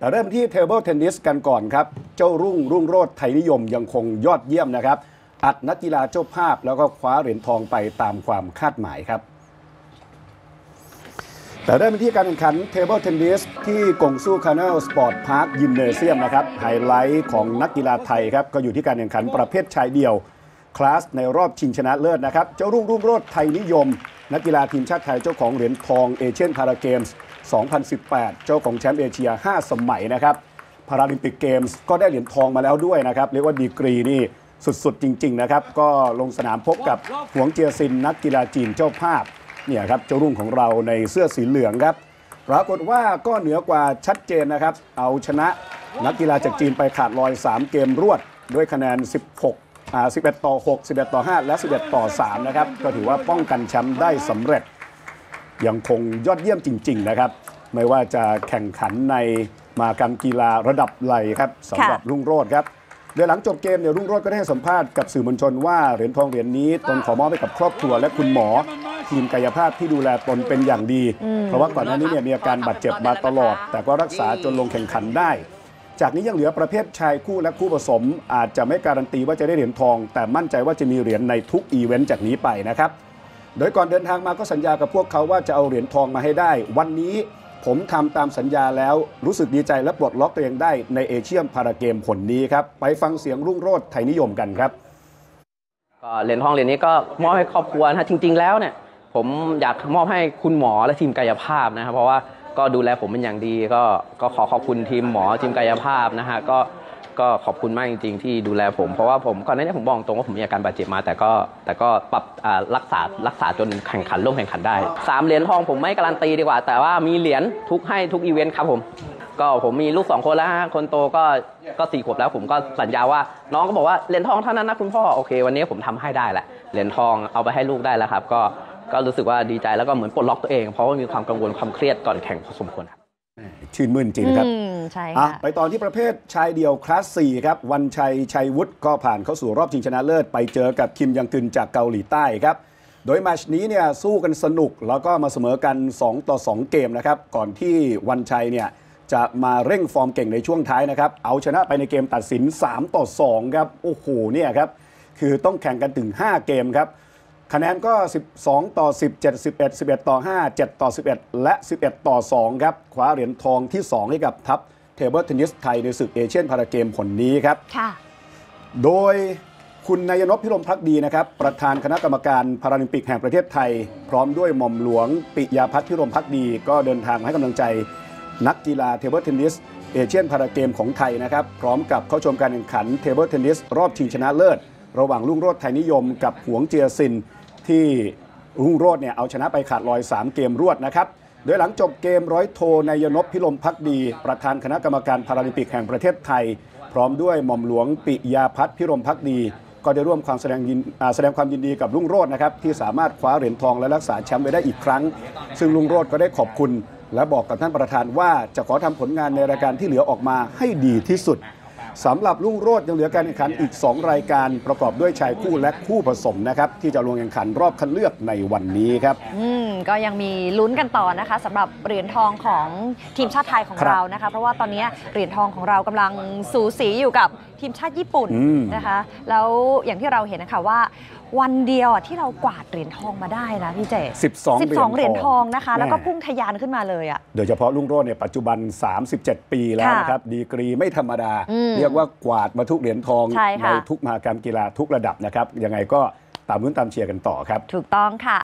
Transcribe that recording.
แต่เริ่มที่เทเบิลเทนนิสกันก่อนครับ เจ้ารุ่งรุ่งโรจน์ไทยนิยมยังคงยอดเยี่ยมนะครับ อัดนักกีฬาเจ้าภาพแล้วก็คว้าเหรียญทองไปตามความคาดหมายครับ แต่เริ่มที่การแข่งขันเทเบิลเทนนิสที่กงซูคาแนลสปอร์ตพาร์คยิมเนเซียมนะครับ ไฮไลท์ของนักกีฬาไทยครับ ก็อยู่ที่การแข่งขันประเภทชายเดี่ยว คลาสในรอบชิงชนะเลิศนะครับ เจ้ารุ่งรุ่งโรจน์ไทยนิยม นักกีฬาทีมชาติไทยเจ้าของเหรียญทองเอเชียนพาราเกมส์ 2018 เจ้าของแชมป์เอเชีย 5 สมัยนะครับพาราลิมปิกเกมส์ก็ได้เหรียญทองมาแล้วด้วยนะครับ เรียกว่าดีกรีนี่สุดๆ จริง ๆ นะครับ ก็ลงสนามพบกับหวงเจียซินนักกีฬาจีนเจ้าภาพเนี่ยครับเจ้ารุ่งของเราในเสื้อสีเหลืองครับปรากฏว่าก็เหนือกว่าชัดเจนนะครับ เอาชนะนักกีฬาจากจีนไปขาดลอย 3 เกมรวด ด้วยคะแนน 16อ่า11 ต่อ 6 11 ต่อ 5 และ 11 ต่อ 3 นะครับ ก็ถือว่าป้องกันแชมป์ได้สำเร็จ ยังคงยอดเยี่ยมจริง ๆ นะครับ ไม่ว่าจะแข่งขันในมากรรมกีฬาระดับไหลครับสำหรับรุ่งโรจน์ครับโดยหลังจบเกมเนี่ยรุ่งโรจน์ก็ได้ให้สัมภาษณ์กับสื่อมวลชนว่าเหรียญทองเหรียญนี้ตนขอมอบให้กับครอบครัวและคุณหมอทีมกายภาพที่ดูแลตนเป็นอย่างดี เพราะว่าก่อนหน้านี้เนี่ยมีอาการบาดเจ็บมาตลอด แต่ก็รักษาจนลงแข่งขันได้ จากนี้ยังเหลือประเภทชายคู่และคู่ผสม อาจจะไม่การันตีว่าจะได้เหรียญทอง แต่มั่นใจว่าจะมีเหรียญในทุกอีเวนต์จากนี้ไปนะครับ โดยก่อนเดินทางมาก็สัญญากับพวกเขาว่าจะเอาเหรียญทองมาให้ได้ วันนี้ผมทำตามสัญญาแล้วรู้สึกดีใจและปลดล็อกตัวเองได้ในเอเชียนพาราเกมผลนี้ครับ ไปฟังเสียงรุ่งโรจน์ไทยนิยมกันครับก็เหรียญทองเหรียญนี้ก็มอบให้ครอบครัวนะฮะจริง ๆ แล้วเนี่ยผมอยากมอบให้คุณหมอและทีมกายภาพนะครับเพราะว่าก็ดูแลผมเป็นอย่างดีก็ก็ขอขอบคุณทีมหมอทีมกายภาพนะฮะก็ ก็ขอบคุณมากจริงๆ ที่ดูแลผม เพราะว่าผมก่อนหน้านี้ผมบอกตรงว่าผมมีอาการบาดเจ็บมา แต่ก็แต่ก็ปรับอ่ารักษารักษาจนแข่งขันร่วมแข่งขันได้สามเหรียญทองผมไม่การันตีดีกว่า แต่ว่ามีเหรียญทุกให้ทุกอีเวนต์ครับผม ก็ผมมีลูกสองคนแล้วฮะคนโตก็ก็สี่ขวบแล้วผมก็สัญญาว่า น้องก็บอกว่าเหรียญทองเท่านั้นนะคุณพ่อโอเค วันนี้ผมทำให้ได้แหละเหรียญทองเอาไปให้ลูกได้แล้วครับ ก็ก็รู้สึกว่าดีใจแล้วก็เหมือนปลดล็อกตัวเอง เพราะว่ามีความกังวลความเครียดก่อนแข่งพอสมควรครับ ชื่นมื่นจริงนะครับ อืม ใช่ค่ะไปตอนที่ประเภทชายเดี่ยวคลาส4ครับวันชัยชัยวุฒิก็ผ่านเข้าสู่รอบชิงชนะเลิศ ไปเจอกับคิมยังกึนจากเกาหลีใต้ครับโดยแมตช์นี้เนี่ยสู้กันสนุกแล้วก็มาเสมอกัน 2 ต่อ 2 เกมนะครับ ก่อนที่วันชัยเนี่ยจะมาเร่งฟอร์มเก่งในช่วงท้ายนะครับ เอาชนะไปในเกมตัดสิน 3 ต่อ 2 ครับ โอ้โหเนี่ยครับ คือต้องแข่งกันถึง 5 เกมครับ คะแนนก็ 12 ต่อ10 7 11 11 ต่อ 5 7 ต่อ 11 และ 11 ต่อ 2 ครับคว้าเหรียญทองที่ 2 ให้กับทัพเทเบิลเทนนิสไทยในศึกเอเชียนพาราเกมส์หนนี้ครับค่ะโดยคุณณัยณพภิรมย์ภักดีนะครับ ประธานคณะกรรมการพาราลิมปิกแห่งประเทศไทย พร้อมด้วยหม่อมหลวง ปิยาภัสร์ภิรมย์ภักดี ก็เดินทางมาให้กำลังใจ นักกีฬาเทเบิลเทนนิสเอเชียนพาราเกมส์ของไทยนะครับ พร้อมกับเข้าชมการแข่งขันเทเบิลเทนนิสรอบชิงชนะเลิศ ระหว่างรุ่งโรจน์ไทยนิยมกับหวงเจียซินที่รุ่งโรจน์เนี่ยเอาชนะไปขาดลอย 3 เกมรวดนะครับ โดยหลังจบเกมร้อยโทณัยณพภิรมย์ภักดี ประธานคณะกรรมการพาราลิมปิกแห่งประเทศไทย พร้อมด้วยหม่อมหลวงปิยาพัฒน์พิรมพักดี ก็ได้ร่วมความแสดงแสดงความยินดีกับลุงโรจน์นะครับที่สามารถคว้าเหรียญทองและรักษาแชมป์ไว้ได้อีกครั้ง ซึ่งลุงโรจน์ก็ได้ขอบคุณ และบอกกับท่านประธานว่าจะขอทำผลงานในรายการที่เหลือออกมาให้ดีที่สุด สำหรับลุงโรจน์ยังเหลือการแข่งขันอีก 2 รายการประกอบด้วยชายคู่และคู่ผสมนะครับที่จะลงแข่งขันรอบคัดเลือกในวันนี้ครับอืมก็ยังมีลุ้นกันต่อนะคะสำหรับเหรียญทองของทีมชาติไทยของครับเรานะคะ เพราะว่าตอนนี้เหรียญทองของเรากำลังสูสีอยู่กับทีมชาติญี่ปุ่นอืมนะคะ แล้วอย่างที่เราเห็นนะคะว่า วันเดียวอะที่เรากวาดเหรียญทองมาได้นะพี่เจ12 12 เหรียญทองนะคะ แล้วก็แม่พุ่งทะยานขึ้นมาเลยอะโดยเฉพาะลุงโรจน์เนี่ยปัจจุบัน 37 ปีแล้วค่ะนะครับ ดีกรีไม่ธรรมดาอืมเรียกว่ากวาดมาทุกเหรียญทองใช่ค่ะทุกมหากรรมกีฬาทุกระดับนะครับ ยังไงก็ตามลุ้นตามเชียร์กันต่อครับ ถูกต้องค่ะ